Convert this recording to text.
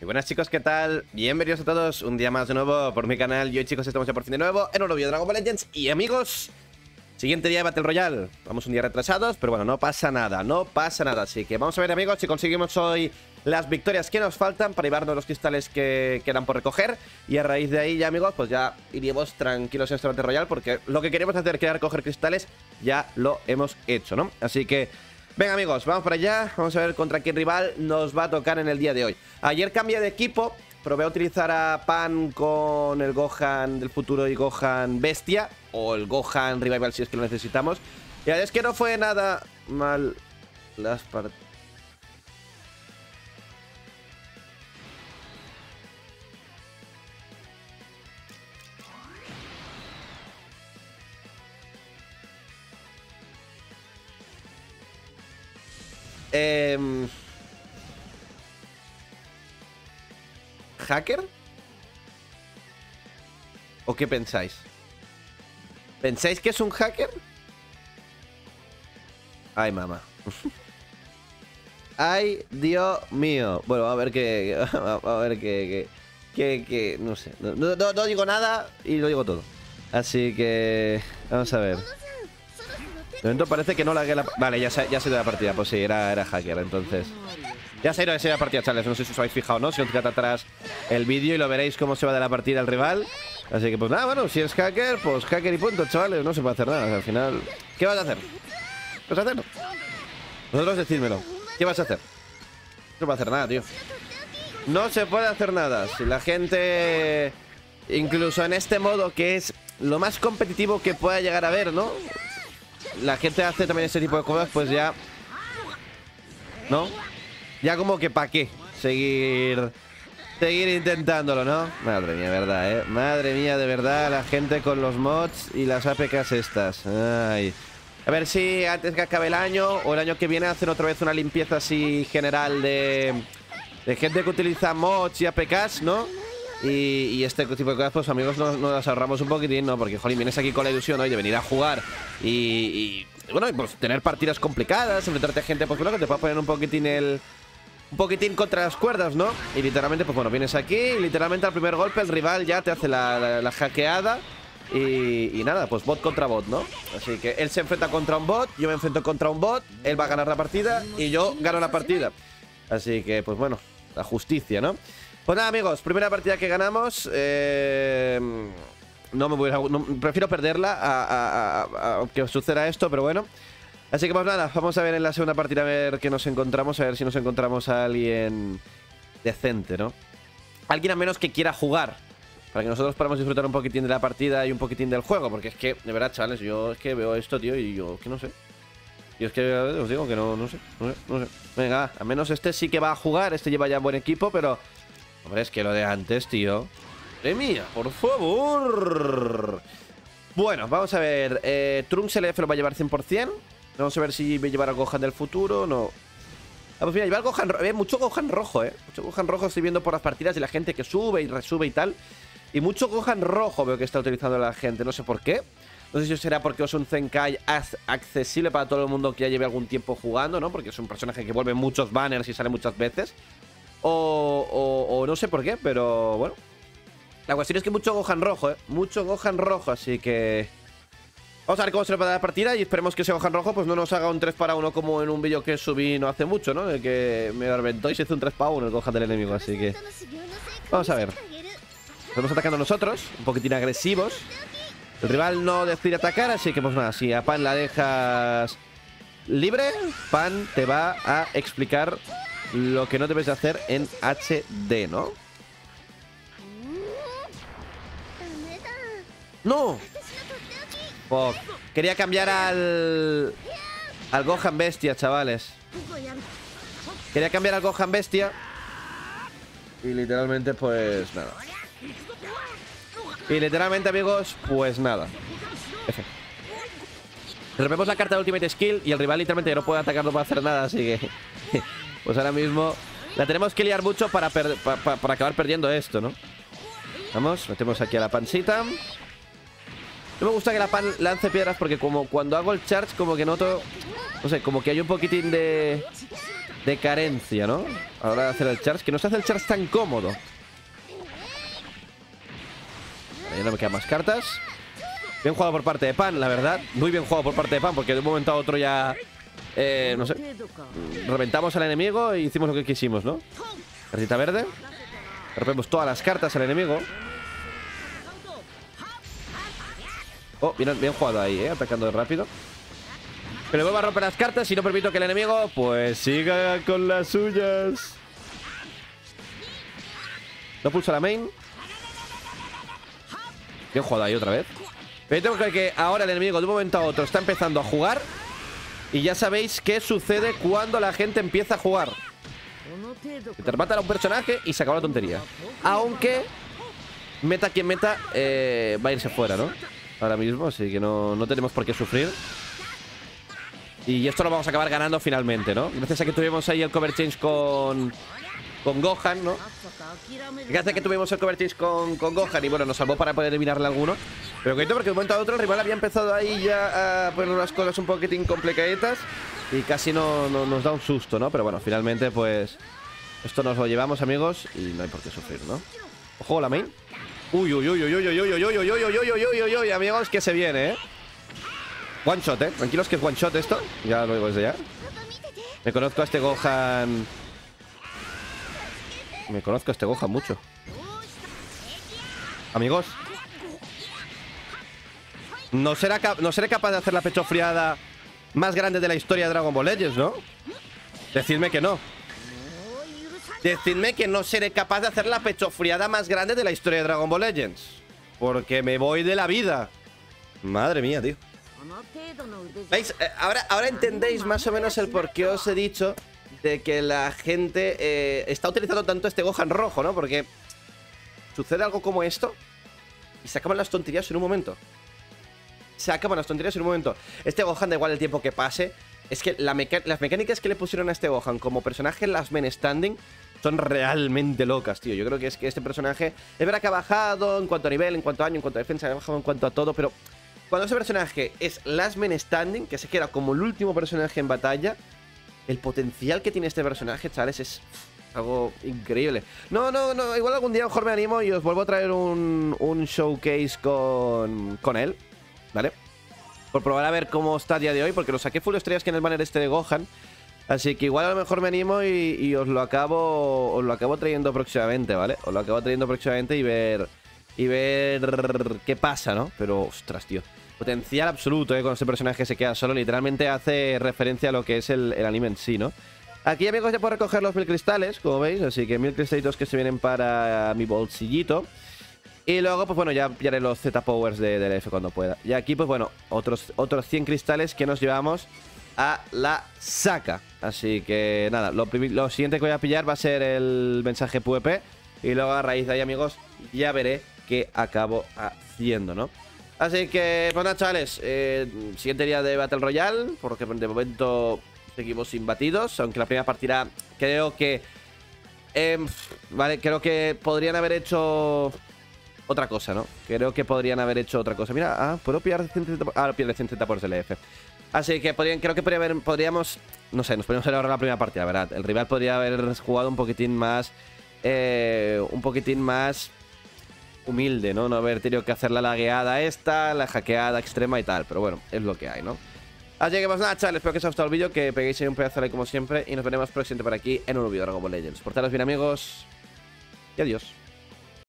Y buenas chicos, ¿qué tal? Bienvenidos a todos un día más de nuevo por mi canal. Y hoy chicos estamos ya por fin de nuevo en un nuevo Dragon Ball Legends. Y amigos, siguiente día de Battle Royale. Vamos un día retrasados, pero bueno, no pasa nada, no pasa nada. Así que vamos a ver amigos si conseguimos hoy las victorias que nos faltan para llevarnos los cristales que quedan por recoger. Y a raíz de ahí ya amigos, pues ya iríamos tranquilos en este Battle Royale porque lo que queremos hacer, que era recoger cristales, ya lo hemos hecho, ¿no? Así que... Venga amigos, vamos para allá, vamos a ver contra qué rival nos va a tocar en el día de hoy. Ayer cambié de equipo, probé a utilizar a Pan con el Gohan del futuro y Gohan Bestia, o el Gohan Revival si es que lo necesitamos. Y es que no fue nada mal las partidas. Eh, ¿Hacker? ¿O qué pensáis? ¿Pensáis que es un hacker? Ay, mamá. Ay, Dios mío. Bueno, a ver qué. A ver qué. qué, no sé. No, digo nada y lo digo todo. Así que. Vamos a ver. De momento parece que no la la... Vale, ya se, ya se la partida. Pues sí, era, era hacker, entonces. Ya se ha ido de la partida, chavales. No sé si os habéis fijado no. Si os queda atrás el vídeo y lo veréis cómo se va de la partida el rival. Así que, pues nada, bueno, si es hacker, pues hacker y punto, chavales. No se puede hacer nada. al final, ¿qué vas a hacer? ¿Qué vas a hacer? Vosotros decídmelo. ¿Qué vas a hacer? No se puede hacer nada, tío. No se puede hacer nada. Si la gente, incluso en este modo, que es lo más competitivo que pueda llegar a ver, ¿no? La gente hace también ese tipo de cosas, pues ya... ¿No? Ya como que para qué seguir... Seguir intentándolo, ¿no? Madre mía, verdad, ¿eh? Madre mía, de verdad, la gente con los mods y las APKs estas. Ay. A ver si antes que acabe el año o el año que viene hacen otra vez una limpieza así general de, de gente que utiliza mods y APKs, ¿no? Y, este tipo de cosas, pues amigos, nos, las ahorramos un poquitín, ¿no? Porque, jolín, vienes aquí con la ilusión hoy de venir a jugar y, bueno, pues tener partidas complicadas, enfrentarte a gente, pues bueno, que te pueda poner un poquitín el... Un poquitín contra las cuerdas, ¿no? Y literalmente, pues bueno, vienes aquí y literalmente al primer golpe el rival ya te hace la, hackeada y, y, nada, pues bot contra bot, ¿no? Así que él se enfrenta contra un bot, yo me enfrento contra un bot, él va a ganar la partida y yo gano la partida. Así que, pues bueno, la justicia, ¿no? Pues nada, amigos, primera partida que ganamos. Eh, no me voy a, prefiero perderla a, que suceda esto, pero bueno. Así que pues nada, vamos a ver en la segunda partida a ver qué nos encontramos, a ver si nos encontramos a alguien decente, ¿no? Alguien al menos que quiera jugar. Para que nosotros podamos disfrutar un poquitín de la partida y un poquitín del juego. Porque es que, de verdad, chavales, yo es que veo esto, tío, y yo que no sé. Yo es que os digo que no, no sé, no sé, no sé. Venga, al menos este sí que va a jugar, este lleva ya buen equipo, pero Hombre, es que lo de antes, tío. ¡Eh, mía! ¡Por favor! Bueno, vamos a ver. Eh, Trunks LF lo va a llevar 100%. Vamos a ver si me llevar a Gohan del futuro no. Ah, pues mira, llevar Gohan... Eh, mucho Gohan rojo, ¿eh? Mucho Gohan rojo estoy viendo por las partidas y la gente que sube y resube y tal. Y mucho Gohan rojo veo que está utilizando la gente. No sé por qué. No sé si será porque es un Zenkai accesible para todo el mundo que ya lleve algún tiempo jugando, ¿no? Porque es un personaje que vuelve muchos banners y sale muchas veces. O, no sé por qué, pero bueno. La cuestión es que mucho Gohan rojo, ¿eh? Mucho Gohan rojo, así que... Vamos a ver cómo se le va a dar la partida y esperemos que ese Gohan rojo pues no nos haga un 3 para 1 como en un vídeo que subí no hace mucho, ¿no? De que me reventó y se hizo un 3 para 1 el Gohan del enemigo, así que... Vamos a ver. Estamos atacando nosotros, un poquitín agresivos. El rival no decide atacar, así que pues nada, si a Pan la dejas libre, Pan te va a explicar lo que no debes de hacer en HD, ¿no? ¡No! Quería cambiar al... Al Gohan Bestia, chavales. Quería cambiar al Gohan Bestia. Y literalmente, pues nada. Y literalmente, amigos, pues nada. F. Rompemos la carta de Ultimate Skill Y el rival literalmente no puede atacar, no puede hacer nada Así que... Pues ahora mismo la tenemos que liar mucho para, para, acabar perdiendo esto, ¿no? Vamos, metemos aquí a la pancita. No me gusta que la pan lance piedras porque como cuando hago el charge como que noto... No sé, como que hay un poquitín de... de carencia, ¿no? Ahora de hacer el charge, que no se hace el charge tan cómodo. Ya no me quedan más cartas. Bien jugado por parte de Pan, la verdad. Muy bien jugado por parte de Pan, porque de un momento a otro ya... Eh, no sé. Reventamos al enemigo y hicimos lo que quisimos, ¿no? Cartita verde. Rompemos todas las cartas al enemigo. Oh, bien, bien jugado ahí, ¿eh? Atacando rápido. Pero vuelvo a romper las cartas y no permito que el enemigo, pues, siga con las suyas. No pulso la main. Bien jugado ahí otra vez. Pero tengo que que ahora el enemigo de un momento a otro está empezando a jugar. Y ya sabéis qué sucede cuando la gente empieza a jugar. te matan a un personaje y se acaba la tontería. Aunque, meta quien meta, eh, va a irse fuera, ¿no? Ahora mismo, así que no, no tenemos por qué sufrir. Y esto lo vamos a acabar ganando finalmente, ¿no? Gracias a que tuvimos ahí el cover change con, con Gohan, ¿no? A que tuvimos el cover change con, con Gohan y bueno, nos salvó para poder eliminarle alguno. Pero que porque de un momento a otro el rival había empezado ahí ya a poner unas cosas un poquitín complicaditas y casi no, nos da un susto, ¿no? Pero bueno, finalmente pues esto nos lo llevamos, amigos, y no hay por qué sufrir, ¿no? Ojo, la main. Uy, uy, uy, uy, uy, uy, uy, uy, uy, uy, uy, uy, uy, uy, uy, amigos, que se viene, ¿eh? One shot, ¿eh? Tranquilos que es one shot esto. Ya lo digo desde ya. Me conozco a este Gohan... Me conozco este Gohan mucho. Amigos. No, será no seré capaz de hacer la pechofriada más grande de la historia de Dragon Ball Legends, ¿no? Decidme que no. Decidme que no seré capaz de hacer la pechofriada más grande de la historia de Dragon Ball Legends. Porque me voy de la vida. Madre mía, tío. ¿Veis? Eh, ahora, ahora entendéis más o menos el por qué os he dicho de que la gente eh, está utilizando tanto este Gohan rojo, ¿no? Porque sucede algo como esto y se acaban las tonterías en un momento. Se acaban las tonterías en un momento. Este Gohan, da igual el tiempo que pase, es que las mecánicas que le pusieron a este Gohan como personaje las Men Standing son realmente locas, tío. Yo creo que es que este personaje es verdad que ha bajado en cuanto a nivel, en cuanto a año, en cuanto a defensa, ha bajado en cuanto a todo, pero cuando ese personaje es Last Man Standing, que se queda como el último personaje en batalla, el potencial que tiene este personaje, chavales, es algo increíble. No, no, no, igual algún día mejor me animo y os vuelvo a traer un, un showcase con, con él, ¿vale? Por probar a ver cómo está a día de hoy, porque lo saqué full estrellas que en el banner este de Gohan. Así que igual a lo mejor me animo y, y, os lo acabo os lo acabo trayendo próximamente, ¿vale? Os lo acabo trayendo próximamente y ver y ver qué pasa, ¿no? Pero ostras, tío. Potencial absoluto, ¿eh? Con ese personaje se queda solo. Literalmente hace referencia a lo que es el, anime en sí, ¿no? Aquí, amigos, ya puedo recoger los mil cristales, como veis. Así que mil cristalitos que se vienen para mi bolsillito. Y luego, pues bueno, ya pillaré los Z-Powers de, del F cuando pueda. Y aquí, pues bueno, otros, otros 100 cristales que nos llevamos a la saca. Así que nada, lo, lo, siguiente que voy a pillar va a ser el mensaje PvP. Y luego a raíz de ahí, amigos, ya veré qué acabo haciendo, ¿no? Así que, pues nada, chavales, eh, siguiente día de Battle Royale, porque de momento seguimos imbatidos, aunque la primera partida creo que... Em, vale, creo que podrían haber hecho otra cosa, ¿no? Creo que podrían haber hecho otra cosa. Mira, ah, ¿puedo pillar 130 Ah, pierde 130 por LF. Así que podrían, creo que podría haber, podríamos... No sé, nos podríamos haber ahorrado la primera partida, ¿verdad? El rival podría haber jugado un poquitín más... Eh, un poquitín más humilde, ¿no? No haber tenido que hacer la lagueada esta, la hackeada extrema y tal. Pero bueno, es lo que hay, ¿no? Así que pues nada, chavales, espero que os haya gustado el vídeo, que peguéis un pedazo de like como siempre y nos veremos próximamente por aquí en un nuevo vídeo de Dragon Ball Legends. Portaros bien amigos y adiós.